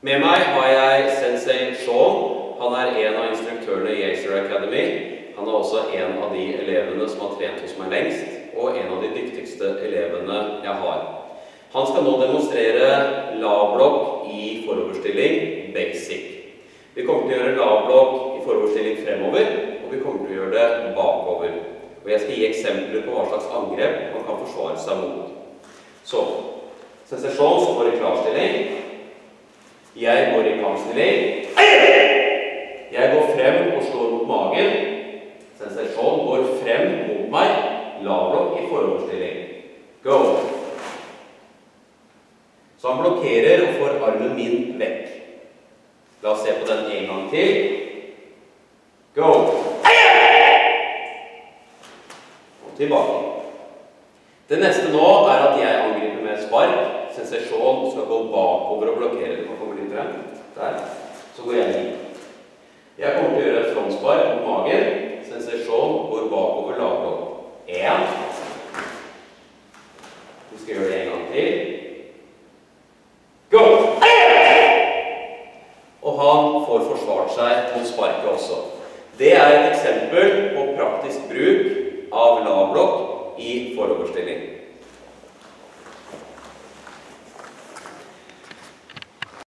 Med meg har jeg sensei Sean. Han er en av instruktørene i Acer Academy. Han er også en av de elevene som har trent hos meg lengst, og en av de dyktigste elevene jeg har. Han skal nå demonstrere lavblokk i foroverstilling basic. Vi kommer til å gjøre lavblokk i foroverstilling fremover, og vi kommer til å gjøre det bakover. Og jeg skal gi eksempler på hva slags angrep man kan forsvare seg mot. Så sensasjon står i klarstilling. Jeg går i kampstilling. Jeg går frem og slår mot magen. Sensasjon går frem mot meg. Lavblokk i forhåndsstilling. Go! Så han blokkerer og får armen min vekk. La oss se på den en gang til. Go! Og tilbake. Det neste nå er at jeg angriper med spark. Sensasjon skal gå bakover og blokkere. Du man kommer litt frem. Der. Så går jeg inn. Jeg kommer til å gjøre et frontspar på magen. Sensasjon går bakover lavblokk. Én. Vi skal gjøre det en gang til. Go! Og han får forsvart seg mot sparket også. Det er et eksempel på praktisk bruk av lavblokk i foroverstilling.